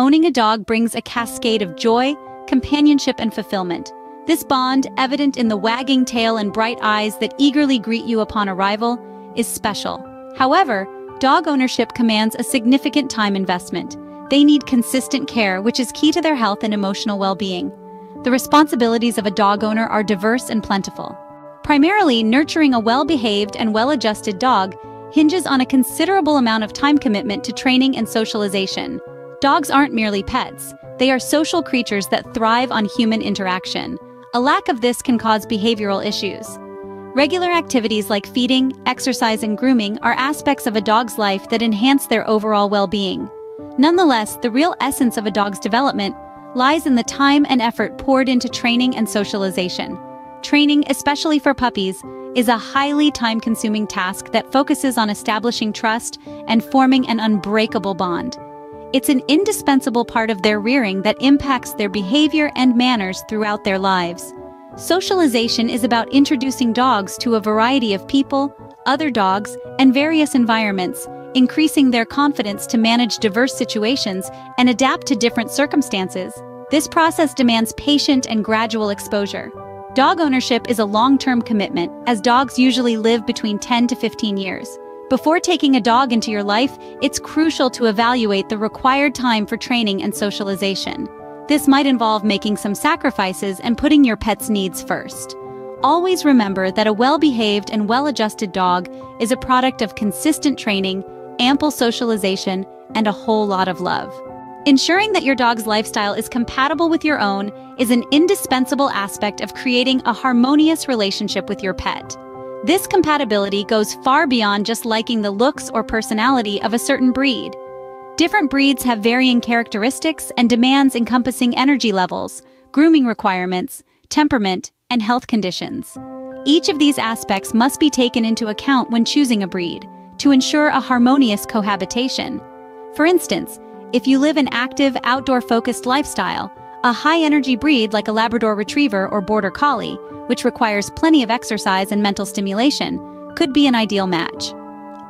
owning a dog brings a cascade of joy, companionship, and fulfillment. This bond, evident in the wagging tail and bright eyes that eagerly greet you upon arrival, is special. However, dog ownership commands a significant time investment. They need consistent care, which is key to their health and emotional well-being. The responsibilities of a dog owner are diverse and plentiful. Primarily, nurturing a well-behaved and well-adjusted dog hinges on a considerable amount of time commitment to training and socialization. Dogs aren't merely pets, they are social creatures that thrive on human interaction. A lack of this can cause behavioral issues. Regular activities like feeding, exercise, and grooming are aspects of a dog's life that enhance their overall well-being. Nonetheless, the real essence of a dog's development lies in the time and effort poured into training and socialization. Training, especially for puppies, is a highly time-consuming task that focuses on establishing trust and forming an unbreakable bond. It's an indispensable part of their rearing that impacts their behavior and manners throughout their lives. Socialization is about introducing dogs to a variety of people, other dogs, and various environments, increasing their confidence to manage diverse situations and adapt to different circumstances. This process demands patient and gradual exposure. Dog ownership is a long-term commitment, as dogs usually live between 10 to 15 years. Before taking a dog into your life, it's crucial to evaluate the required time for training and socialization. This might involve making some sacrifices and putting your pet's needs first. Always remember that a well-behaved and well-adjusted dog is a product of consistent training, ample socialization, and a whole lot of love. Ensuring that your dog's lifestyle is compatible with your own is an indispensable aspect of creating a harmonious relationship with your pet. This compatibility goes far beyond just liking the looks or personality of a certain breed. Different breeds have varying characteristics and demands encompassing energy levels, grooming requirements, temperament, and health conditions. Each of these aspects must be taken into account when choosing a breed to ensure a harmonious cohabitation. For instance, if you live an active, outdoor-focused lifestyle, a high-energy breed like a Labrador Retriever or Border Collie, which requires plenty of exercise and mental stimulation, could be an ideal match.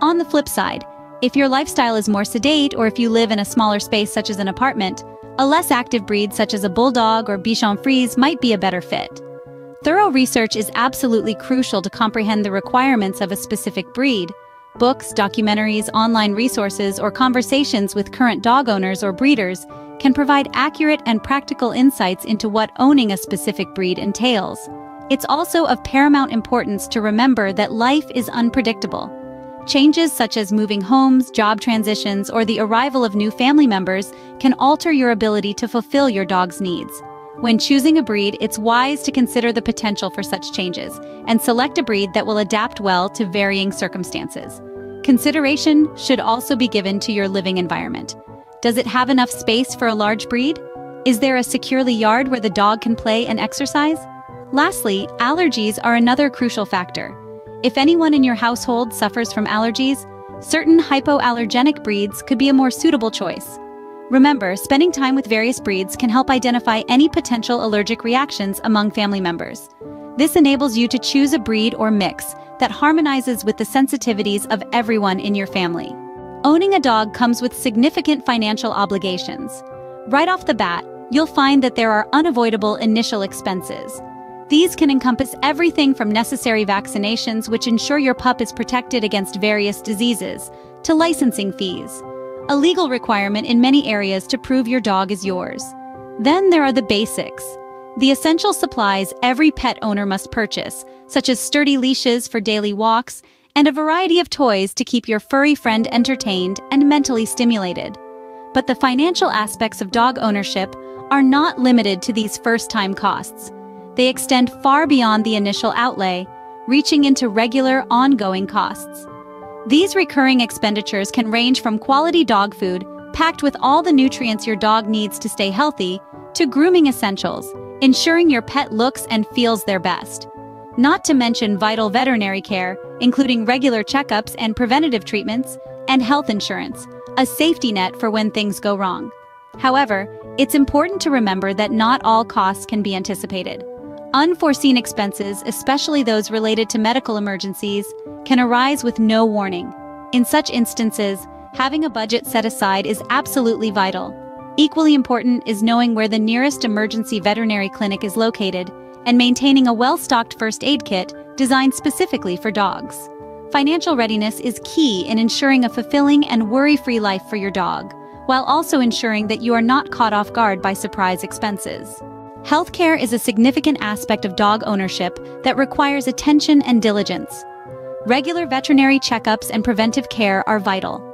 On the flip side, if your lifestyle is more sedate or if you live in a smaller space such as an apartment, a less active breed such as a Bulldog or Bichon Frise might be a better fit. Thorough research is absolutely crucial to comprehend the requirements of a specific breed, Books, documentaries, online resources, or conversations with current dog owners or breeders can provide accurate and practical insights into what owning a specific breed entails. It's also of paramount importance to remember that life is unpredictable. Changes such as moving homes, job transitions, or the arrival of new family members can alter your ability to fulfill your dog's needs. When choosing a breed, it's wise to consider the potential for such changes and select a breed that will adapt well to varying circumstances. Consideration should also be given to your living environment. Does it have enough space for a large breed? Is there a securely yard where the dog can play and exercise? Lastly, allergies are another crucial factor. If anyone in your household suffers from allergies, certain hypoallergenic breeds could be a more suitable choice. Remember, spending time with various breeds can help identify any potential allergic reactions among family members. This enables you to choose a breed or mix that harmonizes with the sensitivities of everyone in your family. Owning a dog comes with significant financial obligations. Right off the bat, you'll find that there are unavoidable initial expenses. These can encompass everything from necessary vaccinations which ensure your pup is protected against various diseases, to licensing fees a legal requirement in many areas to prove your dog is yours. Then there are the basics, the essential supplies every pet owner must purchase, such as sturdy leashes for daily walks and a variety of toys to keep your furry friend entertained and mentally stimulated. But the financial aspects of dog ownership are not limited to these first-time costs. They extend far beyond the initial outlay, reaching into regular, ongoing costs. These recurring expenditures can range from quality dog food, packed with all the nutrients your dog needs to stay healthy, to grooming essentials, ensuring your pet looks and feels their best. Not to mention vital veterinary care, including regular checkups and preventative treatments, and health insurance, a safety net for when things go wrong. However, it's important to remember that not all costs can be anticipated. Unforeseen expenses, especially those related to medical emergencies, can arise with no warning. In such instances, having a budget set aside is absolutely vital. Equally important is knowing where the nearest emergency veterinary clinic is located and maintaining a well-stocked first aid kit designed specifically for dogs. Financial readiness is key in ensuring a fulfilling and worry-free life for your dog, while also ensuring that you are not caught off guard by surprise expenses. Healthcare is a significant aspect of dog ownership that requires attention and diligence. Regular veterinary checkups and preventive care are vital.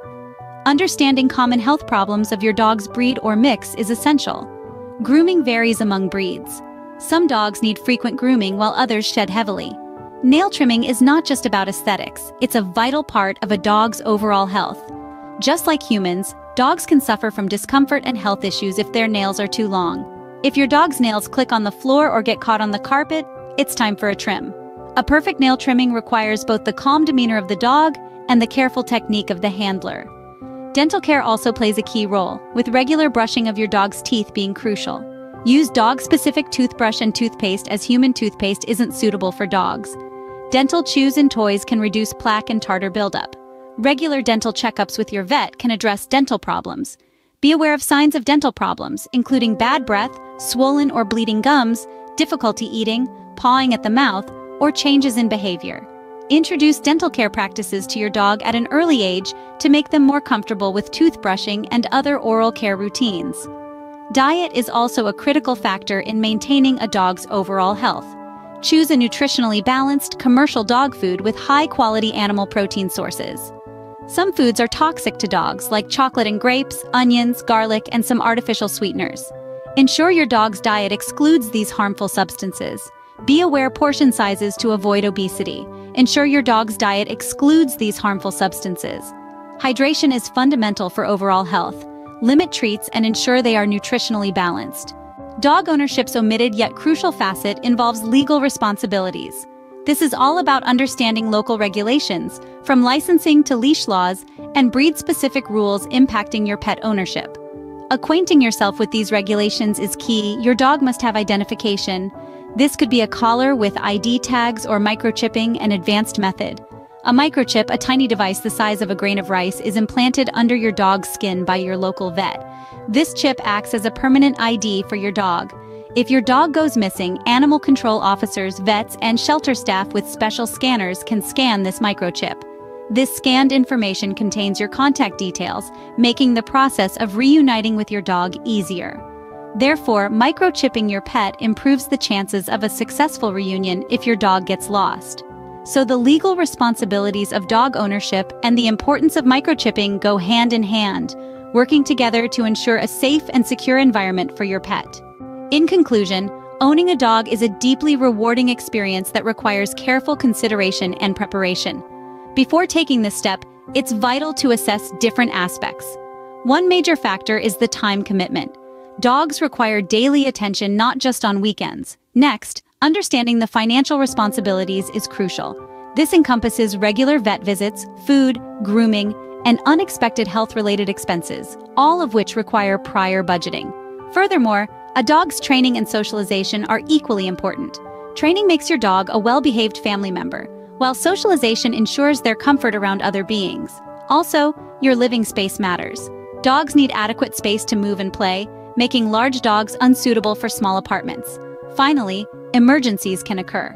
Understanding common health problems of your dog's breed or mix is essential. Grooming varies among breeds. Some dogs need frequent grooming while others shed heavily. Nail trimming is not just about aesthetics, it's a vital part of a dog's overall health. Just like humans, dogs can suffer from discomfort and health issues if their nails are too long. If your dog's nails click on the floor or get caught on the carpet, it's time for a trim. A perfect nail trimming requires both the calm demeanor of the dog and the careful technique of the handler. Dental care also plays a key role, with regular brushing of your dog's teeth being crucial. Use dog-specific toothbrush and toothpaste as human toothpaste isn't suitable for dogs. Dental chews and toys can reduce plaque and tartar buildup. Regular dental checkups with your vet can address dental problems. Be aware of signs of dental problems, including bad breath, swollen or bleeding gums, difficulty eating, pawing at the mouth, or changes in behavior. Introduce dental care practices to your dog at an early age to make them more comfortable with toothbrushing and other oral care routines. Diet is also a critical factor in maintaining a dog's overall health. Choose a nutritionally balanced, commercial dog food with high-quality animal protein sources. Some foods are toxic to dogs, like chocolate and grapes, onions, garlic, and some artificial sweeteners. Ensure your dog's diet excludes these harmful substances. Be aware portion sizes to avoid obesity. Ensure your dog's diet excludes these harmful substances. Hydration is fundamental for overall health. Limit treats and ensure they are nutritionally balanced. Dog ownership's omitted yet crucial facet involves legal responsibilities. This is all about understanding local regulations, from licensing to leash laws and breed-specific rules impacting your pet ownership. Acquainting yourself with these regulations is key. Your dog must have identification. This could be a collar with ID tags or microchipping, an advanced method. A microchip, a tiny device the size of a grain of rice, is implanted under your dog's skin by your local vet. This chip acts as a permanent ID for your dog. If your dog goes missing, animal control officers, vets, and shelter staff with special scanners can scan this microchip. This scanned information contains your contact details, making the process of reuniting with your dog easier. Therefore, microchipping your pet improves the chances of a successful reunion if your dog gets lost. So the legal responsibilities of dog ownership and the importance of microchipping go hand in hand, working together to ensure a safe and secure environment for your pet. In conclusion, owning a dog is a deeply rewarding experience that requires careful consideration and preparation. Before taking this step, it's vital to assess different aspects. One major factor is the time commitment. Dogs require daily attention not just on weekends. Next, understanding the financial responsibilities is crucial. This encompasses regular vet visits, food, grooming, and unexpected health-related expenses, all of which require prior budgeting. Furthermore, a dog's training and socialization are equally important. Training makes your dog a well-behaved family member, while socialization ensures their comfort around other beings. Also, your living space matters. Dogs need adequate space to move and play, making large dogs unsuitable for small apartments. Finally, emergencies can occur.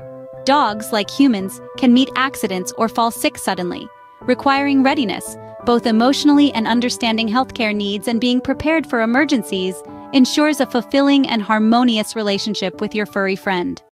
Dogs, like humans, can meet accidents or fall sick suddenly, requiring readiness, both emotionally and understanding healthcare needs and being prepared for emergencies ensures a fulfilling and harmonious relationship with your furry friend.